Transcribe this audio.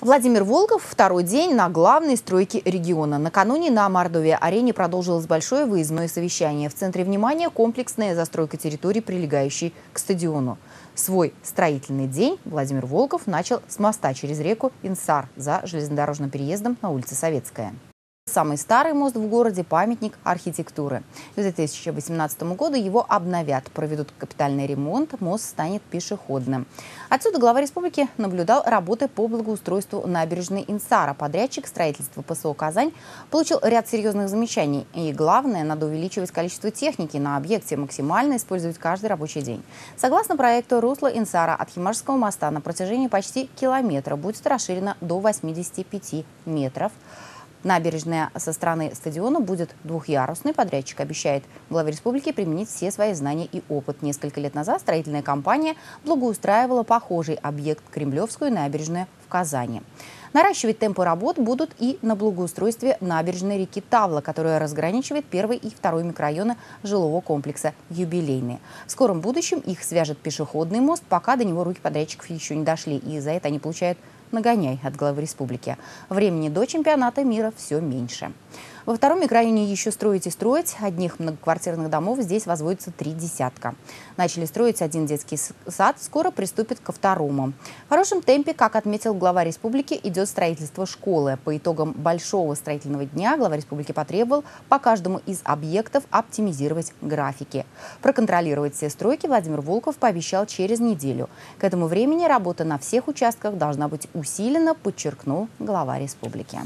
Владимир Волков второй день на главной стройке региона. Накануне на Мордовия-арене продолжилось большое выездное совещание. В центре внимания комплексная застройка территории, прилегающей к стадиону. Свой строительный день Владимир Волков начал с моста через реку Инсар за железнодорожным переездом на улице Советская. Самый старый мост в городе – памятник архитектуры. В 2018 году его обновят, проведут капитальный ремонт, мост станет пешеходным. Отсюда глава республики наблюдал работы по благоустройству набережной Инсара. Подрядчик строительства ПСО «Казань» получил ряд серьезных замечаний. И главное, надо увеличивать количество техники на объекте, максимально использовать каждый рабочий день. Согласно проекту, русло Инсара от Химарского моста на протяжении почти километра будет расширено до 85 метров. Набережная со стороны стадиона будет двухъярусной. Подрядчик обещает главе республики применить все свои знания и опыт. Несколько лет назад строительная компания благоустраивала похожий объект Кремлевскую набережную в Казани. Наращивать темпы работ будут и на благоустройстве набережной реки Тавла, которая разграничивает первый и второй микрорайоны жилого комплекса «Юбилейные». В скором будущем их свяжет пешеходный мост, пока до него руки подрядчиков еще не дошли, и за это они получают нагоняй от главы республики. Времени до чемпионата мира все меньше. Во втором микрорайоне еще строить и строить. Одних многоквартирных домов здесь возводится три десятка. Начали строить один детский сад, скоро приступят ко второму. В хорошем темпе, как отметил глава республики, идет строительство школы. По итогам большого строительного дня глава республики потребовал по каждому из объектов оптимизировать графики. Проконтролировать все стройки Владимир Волков пообещал через неделю. К этому времени работа на всех участках должна быть усилена, подчеркнул глава республики.